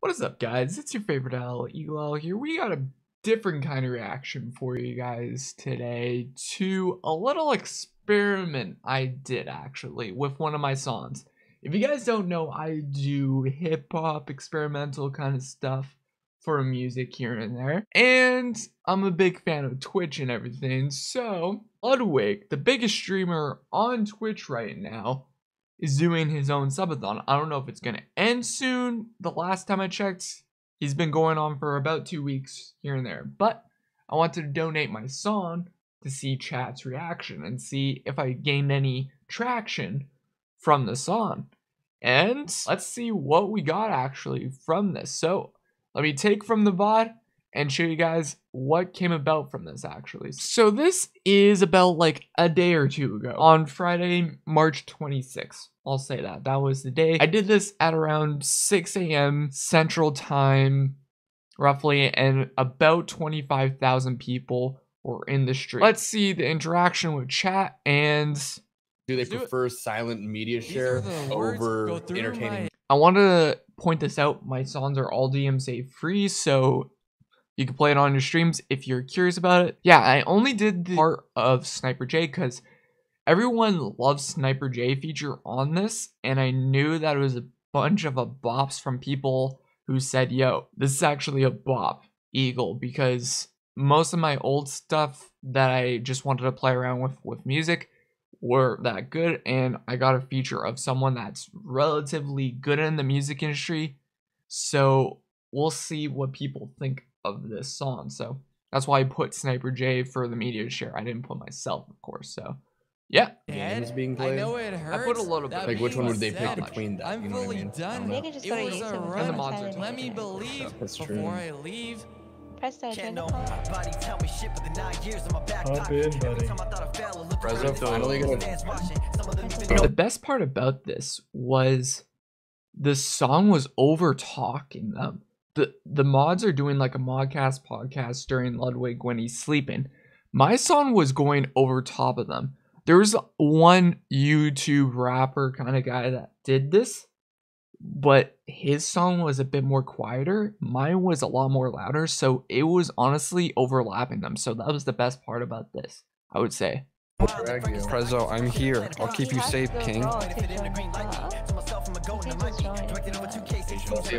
What is up, guys? It's your favorite Eagle Owl here. We got a different kind of reaction for you guys today to a little experiment I did actually with one of my songs. If you guys don't know, I do hip hop, experimental kind of stuff for music here and there. And I'm a big fan of Twitch and everything. So, Ludwig, the biggest streamer on Twitch right now, is doing his own subathon. I don't know if it's going to end soon. The last time I checked, he's been going on for about two weeks here and there. But I wanted to donate my song to see chat's reaction and see if I gained any traction from the song. And let's see what we got actually from this. So let me take from the VOD and show you guys what came about from this actually. So this is about like a day or two ago on Friday, March 26th. I'll say that. That was the day. I did this at around 6 a.m. Central Time, roughly, and about 25,000 people were in the street. Let's see the interaction with chat and do they prefer silent media share over entertaining? I want to point this out. My songs are all DMCA free, so you can play it on your streams if you're curious about it. Yeah, I only did the part of Sniper J because everyone loves Sniper J feature on this, and I knew that it was a bunch of a bops from people who said, yo, this is actually a bop, Eagle, because most of my old stuff that I just wanted to play around with with music were that good, and I got a feature of someone that's relatively good in the music industry. So we'll see what people think of this song. So that's why I put Sniper J for the media share. I didn't put myself, of course. So yeah. Games being played. I know it hurts. I put a little bit. Like which one would they pick between that? I'm you know fully I mean? done. They could just it go to was YouTube a and the monster Let me believe That's true. before I leave. Press the Can't turn know my body tell me shit, but the nine years on my back. Hop in, Every buddy. time I thought I fell, I looked Prezzo finally got a- fans watching. Some of them The best part about this was the song was over talking them. The the mods are doing like a modcast podcast during Ludwig when he's sleeping. My song was going over top of them. There was one YouTube rapper kind of guy that did this, but his song was a bit more quieter. Mine was a lot more louder, so it was honestly overlapping them. So that was the best part about this, I would say. Drag. Prezzo, I'm here. I'll keep you safe, King. Same?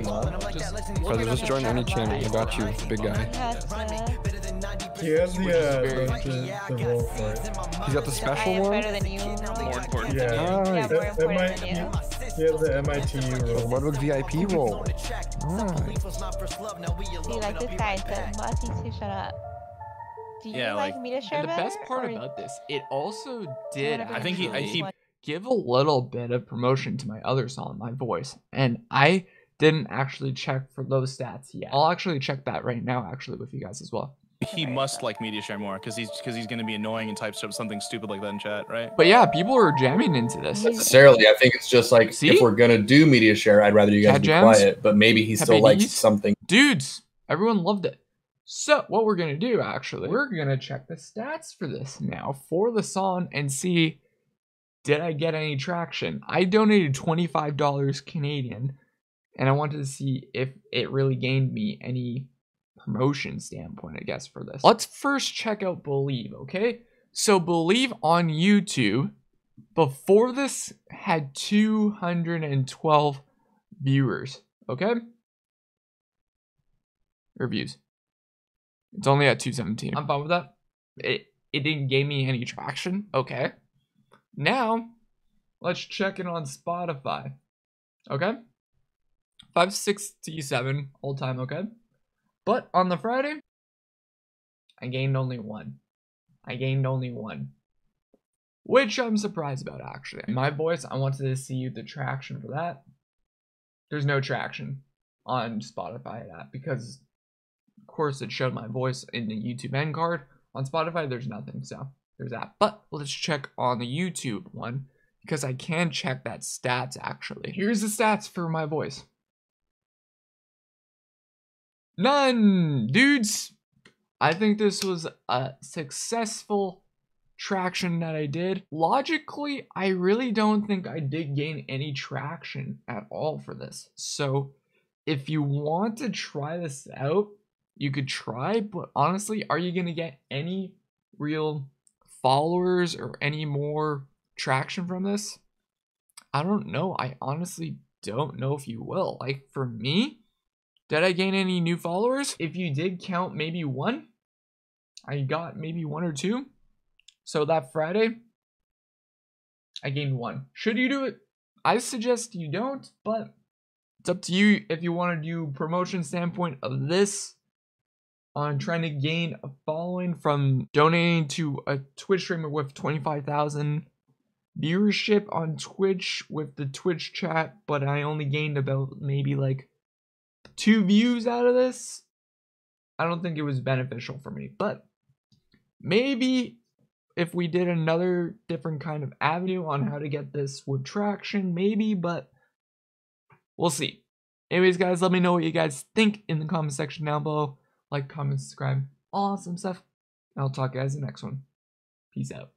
Prezzo, just join any channel. I got you, big guy. He has the, uh, the, the, the role for it. He's got the special am one. better than you. Yeah. Yeah, more That, that important might, than he, you. he has the MITU The role. Ludwig VIP role. Alright. Do you like this guy? So, Mossy, to shut up. Do you Yeah, like, like- me to share And the best part or about this, it also did I think he- I- he- give a little bit of promotion to my other song, My Voice. And I didn't actually check for those stats yet. I'll actually check that right now, actually, with you guys as well. He must like media share more because he's because he's gonna be annoying and type stuff- something stupid like that in chat, right? But yeah, people are jamming into this. Necessarily, I think it's just like See? if we're gonna do media share, I'd rather you guys Cat be jams? quiet. But maybe he still Happy likes something. Dudes, everyone loved it. So, what we're going to do, actually, we're going to check the stats for this now for the song and see did I get any traction. I donated $25 Canadian and I wanted to see if it really gained me any promotion standpoint, I guess, for this. Let's first check out Believe, okay? So, Believe on YouTube before this had 212 viewers, okay? Reviews. It's only at 217. I'm fine with that. It it didn't gain me any traction. Okay. Now, let's check it on Spotify. Okay? 567 all time, okay? But on the Friday, I gained only one. I gained only one. Which I'm surprised about actually. My voice, I wanted to see the traction for that. There's no traction on Spotify that because course it showed my voice in the YouTube end card. On Spotify, there's nothing, so there's that. But let's check on the YouTube one because I can check that stats actually. Here's the stats for my voice. None, dudes. I think this was a successful traction that I did. Logically, I really don't think I did gain any traction at all for this. So if you want to try this out, you could try, but honestly, are you going to get any real followers or any more traction from this? I don't know. I honestly don't know if you will. Like for me, did I gain any new followers? If you did count maybe one, I got maybe one or two. So that Friday, I gained one. Should you do it? I suggest you don't, but it's up to you if you want to do promotion standpoint of this on trying to gain a following from donating to a Twitch streamer with 25,000 viewership on Twitch with the Twitch chat, but I only gained about maybe like two views out of this. I don't think it was beneficial for me, but maybe if we did another different kind of avenue on how to get this with traction, maybe, but we'll see. Anyways, guys, let me know what you guys think in the comment section down below. Like, comment, subscribe, awesome stuff. I'll talk you guys in the next one. Peace out.